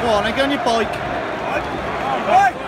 Go on, and get on your bike.